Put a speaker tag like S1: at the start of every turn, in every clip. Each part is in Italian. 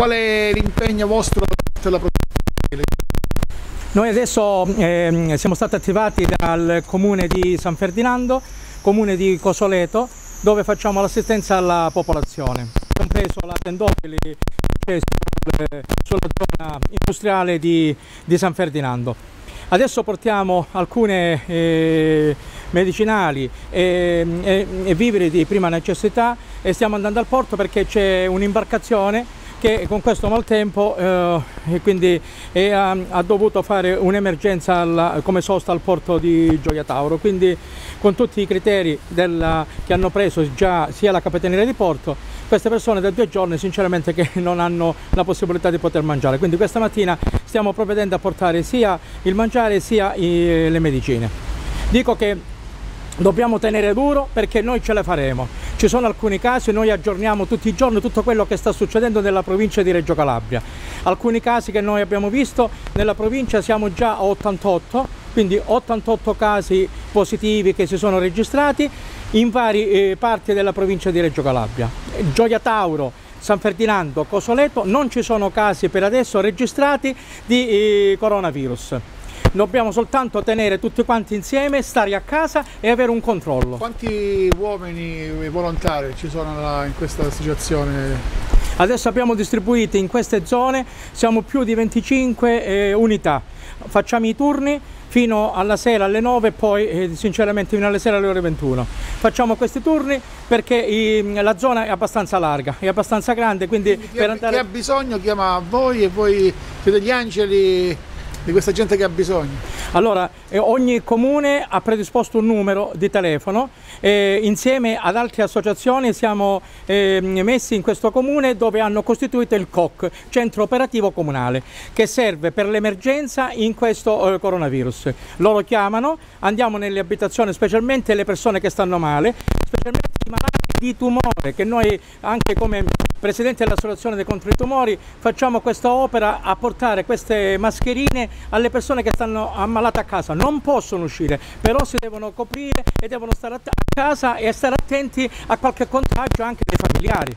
S1: Qual è l'impegno vostro per la protezione
S2: Noi adesso eh, siamo stati attivati dal comune di San Ferdinando, comune di Cosoleto, dove facciamo l'assistenza alla popolazione, compreso la tendopoli sulla zona industriale di, di San Ferdinando. Adesso portiamo alcune eh, medicinali e, e, e viveri di prima necessità e stiamo andando al porto perché c'è un'imbarcazione che con questo maltempo eh, quindi è, ha, ha, dovuto fare un'emergenza come sosta al porto di Gioia Tauro. Quindi con tutti i criteri della, che hanno preso già sia la capitaneria di porto queste persone da due giorni sinceramente che non hanno la possibilità di poter mangiare. Quindi questa mattina stiamo provvedendo a portare sia il mangiare sia i, le medicine. Dico che dobbiamo tenere duro perché noi ce le faremo ci sono alcuni casi, noi aggiorniamo tutti i giorni tutto quello che sta succedendo nella provincia di Reggio Calabria. Alcuni casi che noi abbiamo visto, nella provincia siamo già a 88, quindi 88 casi positivi che si sono registrati in varie eh, parti della provincia di Reggio Calabria. Gioia Tauro, San Ferdinando, Cosoleto non ci sono casi per adesso registrati di eh, coronavirus dobbiamo soltanto tenere tutti quanti insieme, stare a casa e avere un controllo.
S1: Quanti uomini volontari ci sono là in questa situazione?
S2: Adesso abbiamo distribuito in queste zone, siamo più di 25 eh, unità, facciamo i turni fino alla sera alle 9 e poi eh, sinceramente fino alle sera alle ore 21. Facciamo questi turni perché i, la zona è abbastanza larga, è abbastanza grande, quindi,
S1: quindi chi,
S2: per
S1: ha,
S2: andare...
S1: chi ha bisogno chiama a voi e voi siete gli angeli di questa gente che ha bisogno?
S2: Allora, eh, ogni comune ha predisposto un numero di telefono e insieme ad altre associazioni siamo eh, messi in questo comune dove hanno costituito il COC, Centro Operativo Comunale, che serve per l'emergenza in questo eh, coronavirus. Loro chiamano, andiamo nelle abitazioni, specialmente le persone che stanno male, specialmente di tumore che noi anche come Presidente dell'Associazione contro i tumori facciamo questa opera a portare queste mascherine alle persone che stanno ammalate a casa, non possono uscire, però si devono coprire e devono stare a casa e stare attenti a qualche contagio anche dei familiari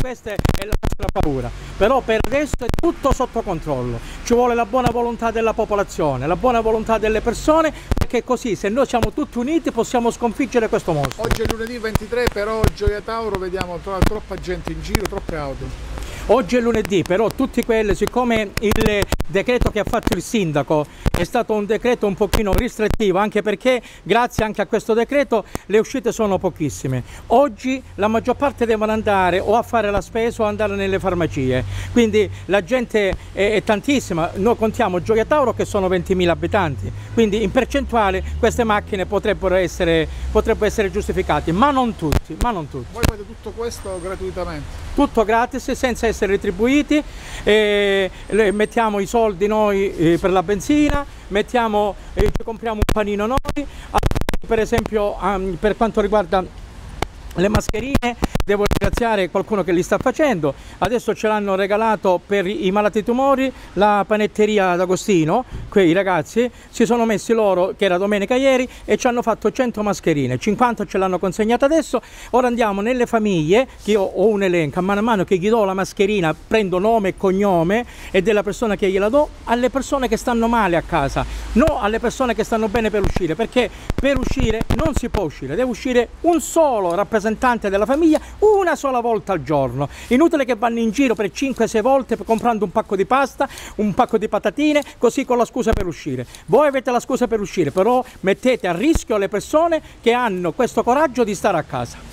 S2: questa è la nostra paura, però per adesso è tutto sotto controllo, ci vuole la buona volontà della popolazione, la buona volontà delle persone, perché così se noi siamo tutti uniti possiamo sconfiggere questo mostro.
S1: Oggi è lunedì 23, però Gioia Tauro vediamo troppa gente in giro, troppe auto.
S2: Oggi è lunedì, però tutti quelli, siccome il decreto che ha fatto il sindaco è stato un decreto un pochino restrittivo, anche perché grazie anche a questo decreto le uscite sono pochissime. Oggi la maggior parte devono andare o a fare la spesa o andare nelle farmacie, quindi la gente è, è tantissima, noi contiamo Gioia Tauro che sono 20.000 abitanti, quindi in percentuale queste macchine potrebbero essere, potrebbero essere giustificate, ma non tutti, ma non tutti.
S1: Voi fate tutto questo gratuitamente?
S2: Tutto gratis, senza essere essere retribuiti, eh, mettiamo i soldi noi eh, per la benzina, mettiamo, eh, compriamo un panino noi, per esempio per quanto riguarda le mascherine devo ringraziare qualcuno che li sta facendo. Adesso ce l'hanno regalato per i malati tumori la panetteria d'Agostino. Quei ragazzi si sono messi loro che era domenica ieri e ci hanno fatto 100 mascherine. 50 ce l'hanno consegnata adesso. Ora andiamo nelle famiglie che io ho un elenco a mano a mano che gli do la mascherina prendo nome e cognome e della persona che gliela do alle persone che stanno male a casa no alle persone che stanno bene per uscire perché per uscire non si può uscire deve uscire un solo rappresentante della famiglia una sola volta al giorno. Inutile che vanno in giro per 5-6 volte comprando un pacco di pasta, un pacco di patatine, così con la scusa per uscire. Voi avete la scusa per uscire, però mettete a rischio le persone che hanno questo coraggio di stare a casa.